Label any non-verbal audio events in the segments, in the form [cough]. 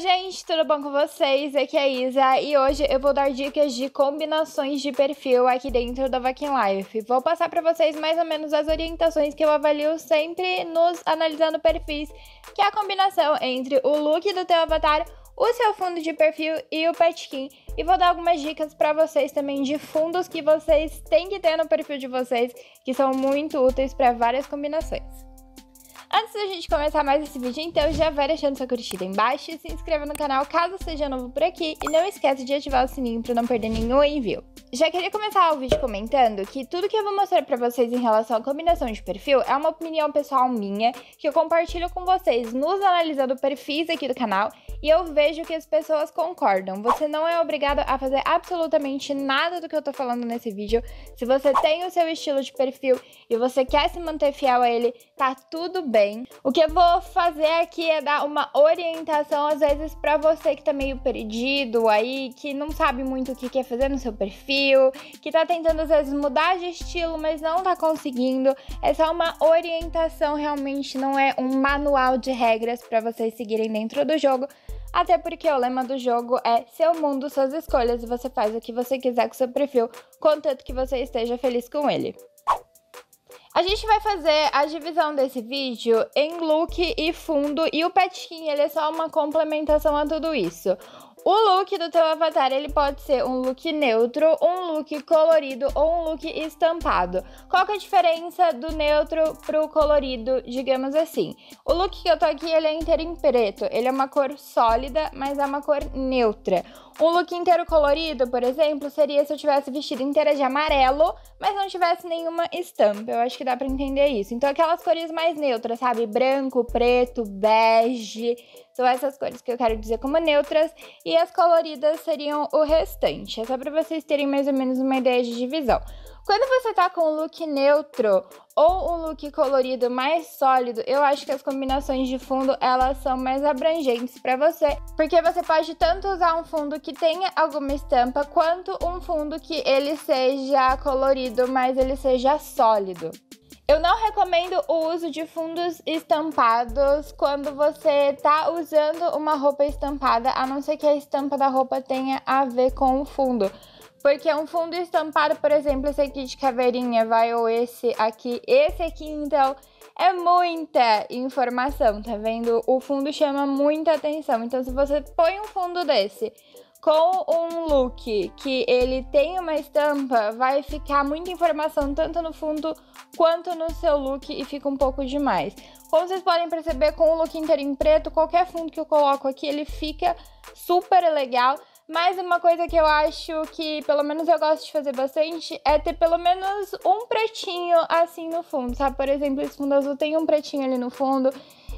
Oi, gente, tudo bom com vocês? Aqui é a Isa e hoje eu vou dar dicas de combinações de perfil aqui dentro da Vakin Life. Vou passar para vocês mais ou menos as orientações que eu avalio sempre nos analisando perfis, que é a combinação entre o look do teu avatar, o seu fundo de perfil e o petkin. E vou dar algumas dicas para vocês também de fundos que vocês têm que ter no perfil de vocês, que são muito úteis para várias combinações. Antes da gente começar mais esse vídeo, então já vai deixando sua curtida embaixo, se inscreva no canal caso seja novo por aqui e não esqueça de ativar o sininho para não perder nenhum envio. Já queria começar o vídeo comentando que tudo que eu vou mostrar para vocês em relação à combinação de perfil é uma opinião pessoal minha que eu compartilho com vocês nos analisando perfis aqui do canal e eu vejo que as pessoas concordam. Você não é obrigado a fazer absolutamente nada do que eu tô falando nesse vídeo. Se você tem o seu estilo de perfil e você quer se manter fiel a ele, tá tudo bem. O que eu vou fazer aqui é dar uma orientação, às vezes, para você que tá meio perdido aí, que não sabe muito o que quer fazer no seu perfil, que tá tentando, às vezes, mudar de estilo, mas não tá conseguindo. É só uma orientação, realmente não é um manual de regras para vocês seguirem dentro do jogo. Até porque o lema do jogo é seu mundo, suas escolhas e você faz o que você quiser com seu perfil, contanto que você esteja feliz com ele. A gente vai fazer a divisão desse vídeo em look e fundo e o petkin ele é só uma complementação a tudo isso. O look do teu avatar, ele pode ser um look neutro, um look colorido ou um look estampado. Qual que é a diferença do neutro pro colorido, digamos assim? O look que eu tô aqui, ele é inteiro em preto. Ele é uma cor sólida, mas é uma cor neutra. Um look inteiro colorido, por exemplo, seria se eu tivesse vestido inteira de amarelo, mas não tivesse nenhuma estampa. Eu acho que dá pra entender isso. Então, aquelas cores mais neutras, sabe? Branco, preto, bege, são essas cores que eu quero dizer como neutras. E as coloridas seriam o restante. É só pra vocês terem mais ou menos uma ideia de divisão. Quando você tá com um look neutro ou um look colorido mais sólido, eu acho que as combinações de fundo elas são mais abrangentes para você, porque você pode tanto usar um fundo que tenha alguma estampa, quanto um fundo que ele seja colorido, mas ele seja sólido. Eu não recomendo o uso de fundos estampados quando você tá usando uma roupa estampada, a não ser que a estampa da roupa tenha a ver com o fundo. Porque um fundo estampado, por exemplo, esse aqui de caveirinha, vai, ou esse aqui. Esse aqui, então, é muita informação, tá vendo? O fundo chama muita atenção. Então, se você põe um fundo desse com um look que ele tem uma estampa, vai ficar muita informação tanto no fundo quanto no seu look e fica um pouco demais. Como vocês podem perceber, com o look inteiro em preto, qualquer fundo que eu coloco aqui, ele fica super legal. Mas uma coisa que eu acho que, pelo menos eu gosto de fazer bastante, é ter pelo menos um pretinho assim no fundo, sabe? Por exemplo, esse fundo azul tem um pretinho ali no fundo.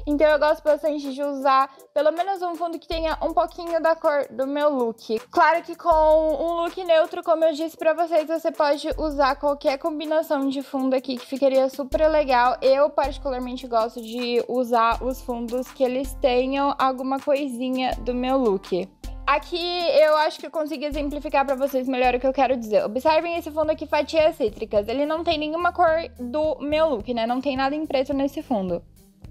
Então eu gosto bastante de usar pelo menos um fundo que tenha um pouquinho da cor do meu look. Claro que com um look neutro, como eu disse pra vocês, você pode usar qualquer combinação de fundo aqui que ficaria super legal. Eu particularmente gosto de usar os fundos que eles tenham alguma coisinha do meu look. Aqui eu acho que eu consigo exemplificar para vocês melhor o que eu quero dizer. Observem esse fundo aqui, fatias cítricas. Ele não tem nenhuma cor do meu look, né? Não tem nada impresso nesse fundo.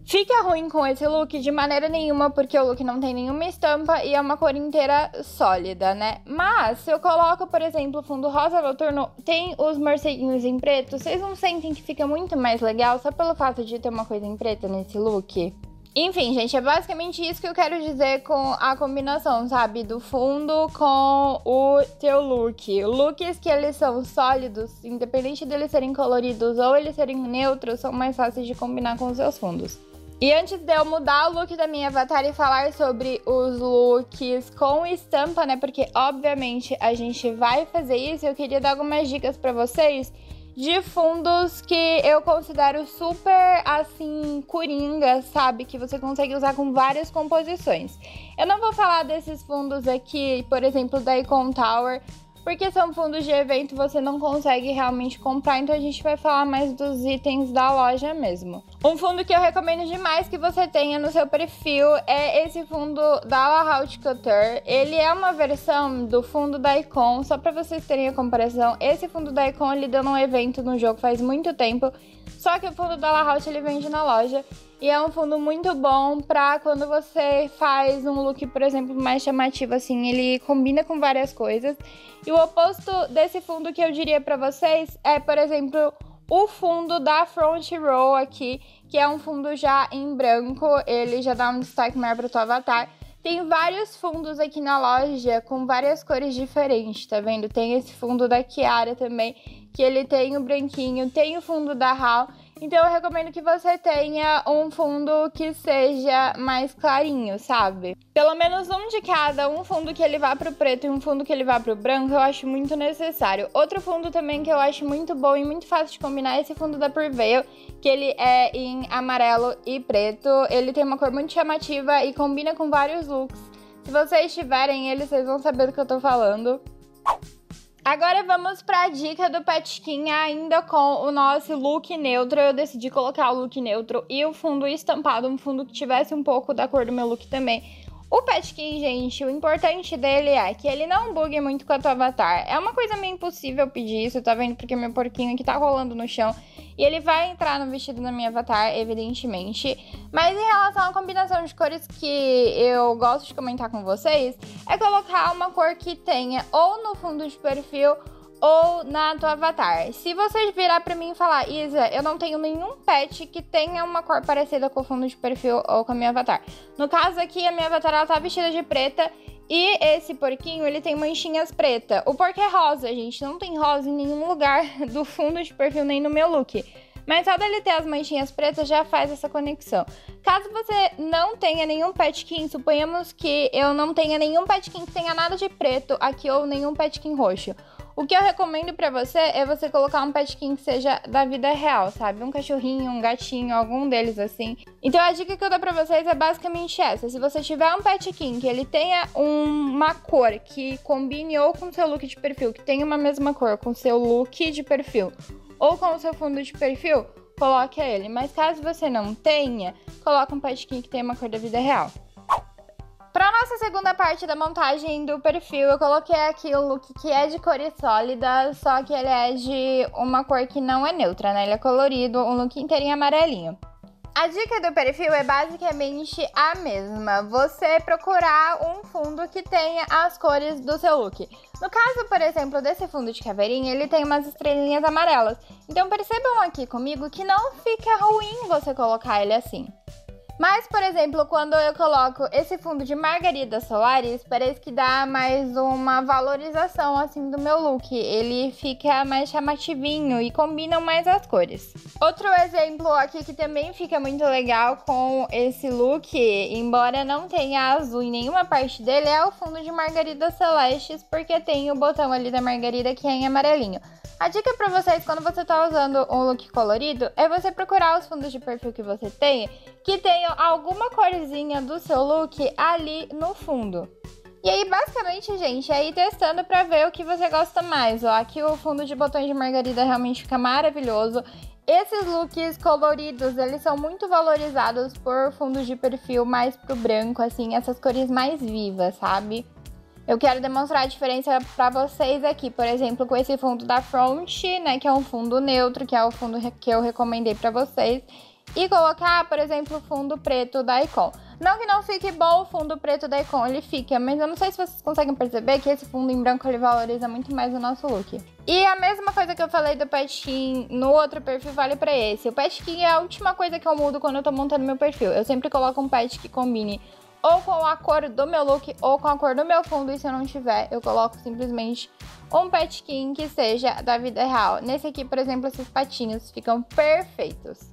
Fica ruim com esse look de maneira nenhuma, porque o look não tem nenhuma estampa e é uma cor inteira sólida, né? Mas, se eu coloco, por exemplo, o fundo rosa noturno, tem os morceguinhos em preto, vocês não sentem que fica muito mais legal só pelo fato de ter uma coisa em preta nesse look? Enfim, gente, é basicamente isso que eu quero dizer com a combinação, sabe? Do fundo com o teu look. Looks que eles são sólidos, independente deles serem coloridos ou eles serem neutros, são mais fáceis de combinar com os seus fundos. E antes de eu mudar o look da minha avatar e falar sobre os looks com estampa, né? Porque obviamente a gente vai fazer isso, eu queria dar algumas dicas para vocês de fundos que eu considero super assim coringa, sabe? Que você consegue usar com várias composições. Eu não vou falar desses fundos aqui, por exemplo, da Icon Tower, porque são fundos de evento, você não consegue realmente comprar, então a gente vai falar mais dos itens da loja mesmo. Um fundo que eu recomendo demais que você tenha no seu perfil é esse fundo da La Couture. Ele é uma versão do fundo da Icon, só para vocês terem a comparação. Esse fundo da Icon ele deu num evento no jogo faz muito tempo, só que o fundo da La Haute ele vende na loja. E é um fundo muito bom pra quando você faz um look, por exemplo, mais chamativo, assim. Ele combina com várias coisas. E o oposto desse fundo que eu diria pra vocês é, por exemplo, o fundo da Front Row aqui, que é um fundo já em branco. Ele já dá um destaque maior pro teu avatar. Tem vários fundos aqui na loja com várias cores diferentes, tá vendo? Tem esse fundo da Kiara também, que ele tem o branquinho, tem o fundo da Hal. Então eu recomendo que você tenha um fundo que seja mais clarinho, sabe? Pelo menos um de cada, um fundo que ele vá pro preto e um fundo que ele vá pro branco, eu acho muito necessário. Outro fundo também que eu acho muito bom e muito fácil de combinar é esse fundo da Prevail, que ele é em amarelo e preto. Ele tem uma cor muito chamativa e combina com vários looks. Se vocês tiverem ele, vocês vão saber do que eu tô falando. Agora vamos para a dica do Petkin, ainda com o nosso look neutro. Eu decidi colocar o look neutro e o fundo estampado, um fundo que tivesse um pouco da cor do meu look também. O Petkin, gente, o importante dele é que ele não bugue muito com a tua avatar. É uma coisa meio impossível pedir isso, tá vendo? Porque meu porquinho aqui tá rolando no chão. E ele vai entrar no vestido da minha avatar, evidentemente. Mas em relação à combinação de cores que eu gosto de comentar com vocês, é colocar uma cor que tenha ou no fundo de perfil ou na tua avatar. Se você virar para mim e falar, Isa, eu não tenho nenhum pet que tenha uma cor parecida com o fundo de perfil ou com a minha avatar. No caso aqui, a minha avatar ela tá vestida de preta e esse porquinho, ele tem manchinhas preta. O porco é rosa, gente. Não tem rosa em nenhum lugar [laughs] do fundo de perfil, nem no meu look. Mas só dele ter as manchinhas pretas já faz essa conexão. Caso você não tenha nenhum petkin, suponhamos que eu não tenha nenhum petkin que tenha nada de preto aqui ou nenhum petkin roxo. O que eu recomendo para você é você colocar um petkin que seja da vida real, sabe? Um cachorrinho, um gatinho, algum deles assim. Então a dica que eu dou para vocês é basicamente essa. Se você tiver um petkin que ele tenha um, uma cor que combine ou com seu look de perfil, que tenha uma mesma cor com seu look de perfil, ou com o seu fundo de perfil, coloque ele. Mas caso você não tenha, coloque um petkin que tenha uma cor da vida real. Para nossa segunda parte da montagem do perfil, eu coloquei aqui o look que é de cores sólidas, só que ele é de uma cor que não é neutra, né? Ele é colorido, um look inteirinho amarelinho. A dica do perfil é basicamente a mesma. Você procurar um fundo que tenha as cores do seu look. No caso, por exemplo, desse fundo de caveirinha, ele tem umas estrelinhas amarelas. Então percebam aqui comigo que não fica ruim você colocar ele assim. Mas, por exemplo, quando eu coloco esse fundo de Margarida Solares, parece que dá mais uma valorização, assim, do meu look. Ele fica mais chamativinho e combinam mais as cores. Outro exemplo aqui que também fica muito legal com esse look, embora não tenha azul em nenhuma parte dele, é o fundo de Margarida Celestes, porque tem o botão ali da Margarida que é em amarelinho. A dica para vocês quando você tá usando um look colorido é você procurar os fundos de perfil que você tenha que tenham alguma corzinha do seu look ali no fundo. E aí, basicamente, gente, é ir testando pra ver o que você gosta mais. Ó, aqui o fundo de botões de margarida realmente fica maravilhoso. Esses looks coloridos, eles são muito valorizados por fundos de perfil mais pro branco, assim, essas cores mais vivas, sabe? Eu quero demonstrar a diferença para vocês aqui, por exemplo, com esse fundo da Front, né, que é um fundo neutro, que é o fundo que eu recomendei para vocês, e colocar, por exemplo, o fundo preto da Icon. Não que não fique bom o fundo preto da Icon, ele fica, mas eu não sei se vocês conseguem perceber que esse fundo em branco ele valoriza muito mais o nosso look. E a mesma coisa que eu falei do Petkin no outro perfil vale para esse. O Petkin é a última coisa que eu mudo quando eu tô montando meu perfil. Eu sempre coloco um pet que combine ou com a cor do meu look ou com a cor do meu fundo. E se eu não tiver, eu coloco simplesmente um petkin que seja da vida real. Nesse aqui, por exemplo, esses patinhos ficam perfeitos.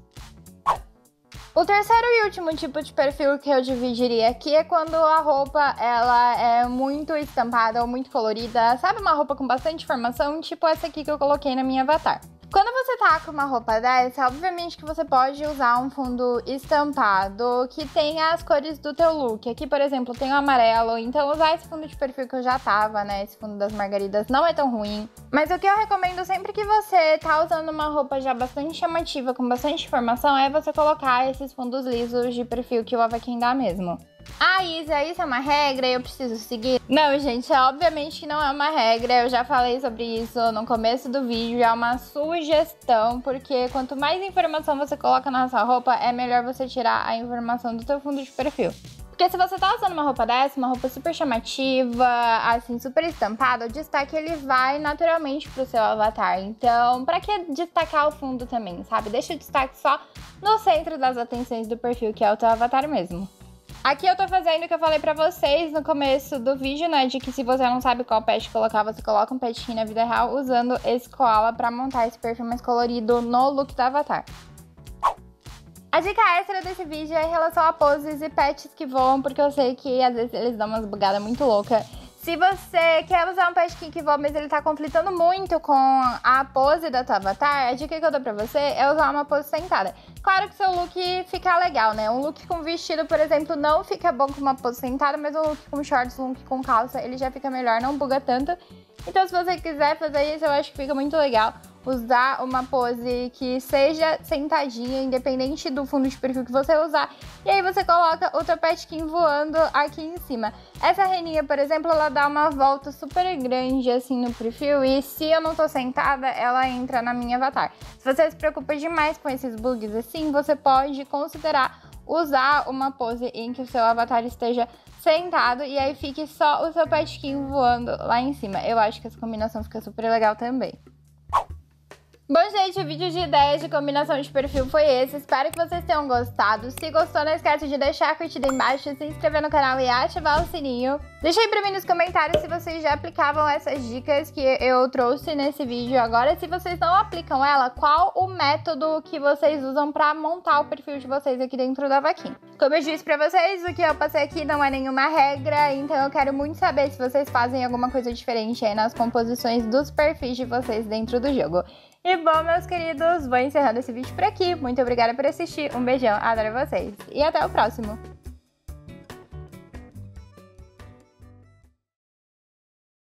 O terceiro e último tipo de perfil que eu dividiria aqui é quando a roupa ela é muito estampada ou muito colorida. Sabe uma roupa com bastante informação? Tipo essa aqui que eu coloquei na minha avatar. Quando você tá com uma roupa dessa, obviamente que você pode usar um fundo estampado que tenha as cores do teu look. Aqui, por exemplo, tem o amarelo, então usar esse fundo de perfil que eu já tava, né? Esse fundo das margaridas não é tão ruim. Mas o que eu recomendo sempre que você tá usando uma roupa já bastante chamativa, com bastante informação, é você colocar esses fundos lisos de perfil que o Avaquim dá mesmo. Ah, Isa, isso é uma regra e eu preciso seguir? Não, gente, é obviamente que não é uma regra. Eu já falei sobre isso no começo do vídeo. É uma sugestão, porque quanto mais informação você coloca na sua roupa, é melhor você tirar a informação do seu fundo de perfil. Porque se você tá usando uma roupa dessa, uma roupa super chamativa, assim, super estampada, o destaque ele vai naturalmente pro seu avatar. Então, pra que destacar o fundo também, sabe? Deixa o destaque só no centro das atenções do perfil, que é o teu avatar mesmo. Aqui eu tô fazendo o que eu falei pra vocês no começo do vídeo, né? De que se você não sabe qual pet colocar, você coloca um petinho na vida real usando esse koala pra montar esse perfil mais colorido no look do avatar. A dica extra desse vídeo é em relação a poses e pets que voam, porque eu sei que às vezes eles dão umas bugadas muito loucas. Se você quer usar um pet que voa, mas ele tá conflitando muito com a pose da tua avatar, a dica que eu dou pra você é usar uma pose sentada. Claro que seu look fica legal, né? Um look com vestido, por exemplo, não fica bom com uma pose sentada, mas um look com shorts, um look com calça, ele já fica melhor, não buga tanto. Então, se você quiser fazer isso, eu acho que fica muito legal usar uma pose que seja sentadinha, independente do fundo de perfil que você usar. E aí você coloca o petkin voando aqui em cima. Essa reninha, por exemplo, ela dá uma volta super grande assim no perfil e se eu não tô sentada, ela entra na minha avatar. Se você se preocupa demais com esses bugs assim, você pode considerar usar uma pose em que o seu avatar esteja sentado e aí fique só o seu petkin voando lá em cima. Eu acho que essa combinação fica super legal também. Bom, gente, o vídeo de ideias de combinação de perfil foi esse. Espero que vocês tenham gostado. Se gostou, não esquece de deixar a curtida embaixo, se inscrever no canal e ativar o sininho. Deixa aí pra mim nos comentários se vocês já aplicavam essas dicas que eu trouxe nesse vídeo. Agora, se vocês não aplicam ela, qual o método que vocês usam pra montar o perfil de vocês aqui dentro da vaquinha? Como eu disse pra vocês, o que eu passei aqui não é nenhuma regra, então eu quero muito saber se vocês fazem alguma coisa diferente aí nas composições dos perfis de vocês dentro do jogo. E bom, meus queridos, vou encerrando esse vídeo por aqui. Muito obrigada por assistir, um beijão, adoro vocês e até o próximo!